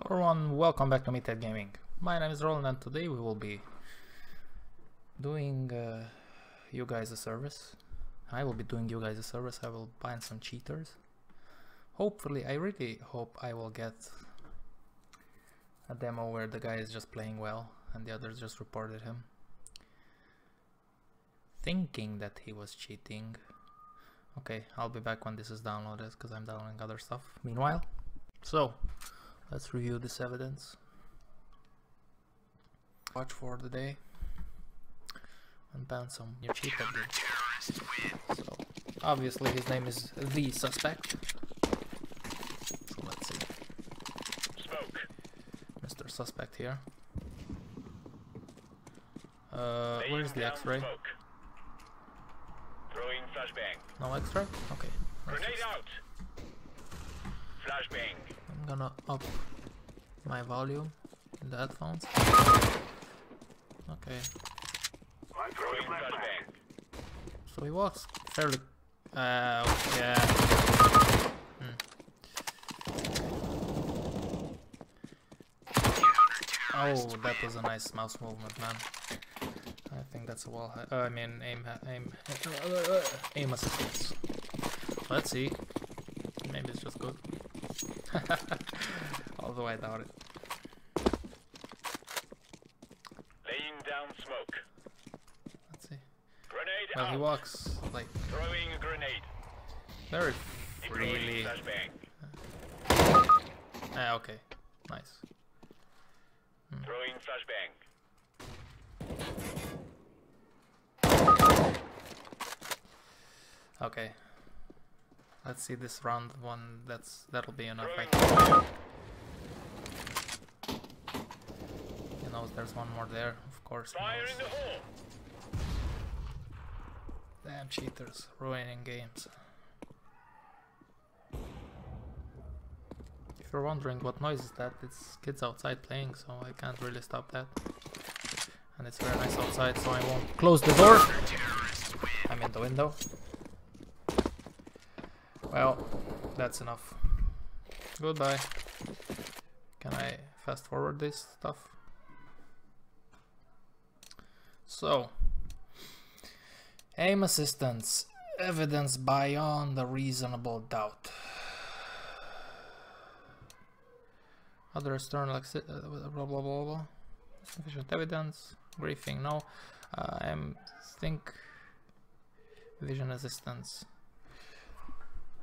Hello everyone, welcome back to Meathead Gaming. My name is Roland and today we will be doing uh, you guys a service. I will be doing you guys a service, I will bind some cheaters. Hopefully, I really hope I will get a demo where the guy is just playing well and the others just reported him. Thinking that he was cheating. Okay, I'll be back when this is downloaded because I'm downloading other stuff. Meanwhile, so let's review this evidence. Watch for the day and ban some new cheat So obviously his name is the suspect. So let's see. Smoke. Mr. Suspect here. Uh, where's the X-ray? Throwing flashbang. No X-ray? Okay. Grenade out. Flashbang. Gonna up my volume in the headphones. Okay, so he walks fairly. Uh, yeah. Hmm. Oh, that was a nice mouse movement, man. I think that's a wall. Uh, I mean, aim, aim, aim assistance. Let's see. Maybe it's just good. Although I doubt it. Laying down smoke. Let's see. Grenade Well, out. he walks like Throwing a grenade. very freely. flashbang. Ah, okay, nice. Throwing flashbang. Okay. Let's see this round one. That's that'll be enough. I think. fire. You know, there's one more there, of course. Fire in the hole. Damn cheaters, ruining games. If you're wondering what noise is that, it's kids outside playing, so I can't really stop that. And it's very nice outside, so I won't close the door. I'm in the window. Well, that's enough. Goodbye. Can I fast forward this stuff? So, Aim assistance. Evidence beyond a reasonable doubt. Other external exi- uh, blah blah blah blah. Sufficient evidence. Briefing. No. Uh, I'm think vision assistance.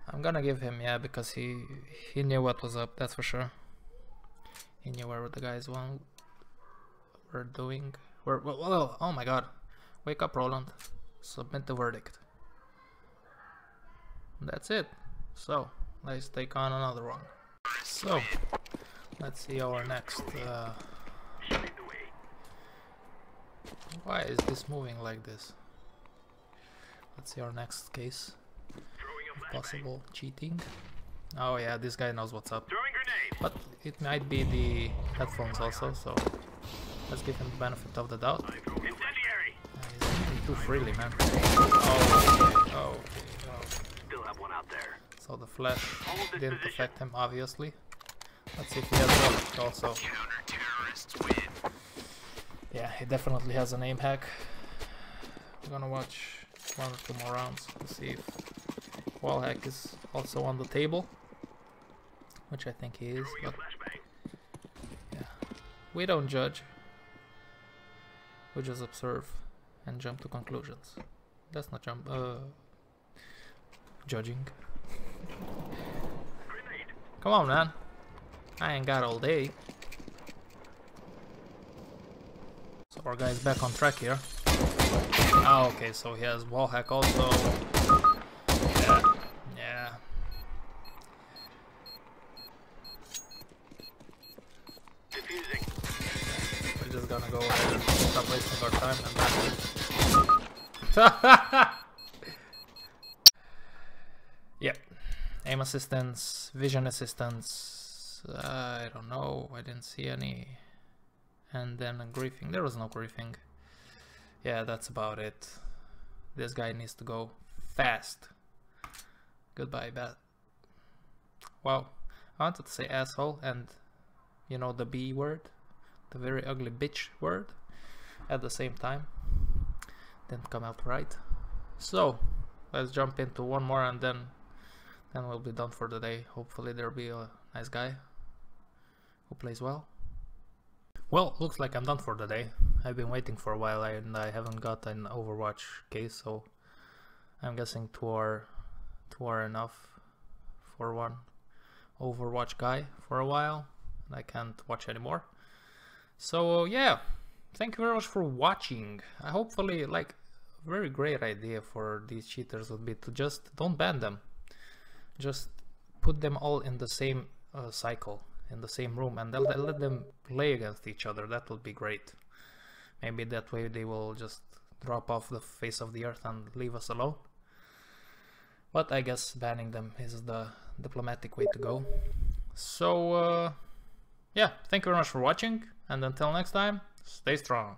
I'm gonna give him yeah because he he knew what was up. That's for sure. He knew where the guys one were doing. Were well, well, oh my god. Wake up, Roland submit the verdict. That's it. So, let's take on another one. So, let's see our next. Uh, why is this moving like this? Let's see our next case. Possible, cheating. Oh yeah, this guy knows what's up. But it might be the headphones also, so let's give him the benefit of the doubt. He's moving too freely, man. Oh, okay, okay, okay. Still have one out there. So the flash didn't affect him, obviously. Let's see if he has one also. Yeah, he definitely has an aim hack. We're gonna watch one or two more rounds to see if wall hack is also on the table. Which I think he is, but yeah. We don't judge. We just observe and jump to conclusions. That's not jump uh judging. Come on, man. I ain't got all day. So our guy's back on track here. Ah, okay, so he has wall hack also. Go ahead and stop wasting our time and back. yep. Aim assistance, vision assistance. Uh, I don't know. I didn't see any. And then griefing. There was no griefing. Yeah, that's about it. This guy needs to go fast. Goodbye, bat. Wow. I wanted to say asshole and you know, the B word, the very ugly bitch word, at the same time. Didn't come out right. So let's jump into one more and then then we'll be done for the day. Hopefully there'll be a nice guy who plays well. Well, looks like I'm done for the day. I've been waiting for a while and I haven't got an Overwatch case, so I'm guessing two are two are enough for one Overwatch guy for a while. And I can't watch anymore. So yeah, thank you very much for watching. I hopefully like very great idea for these cheaters would be to just don't ban them. Just put them all in the same uh, cycle, in the same room, and they'll, let them play against each other. That would be great. Maybe that way they will just drop off the face of the earth and leave us alone. But I guess banning them is the diplomatic way to go. So, uh, yeah, thank you very much for watching, and until next time, stay strong.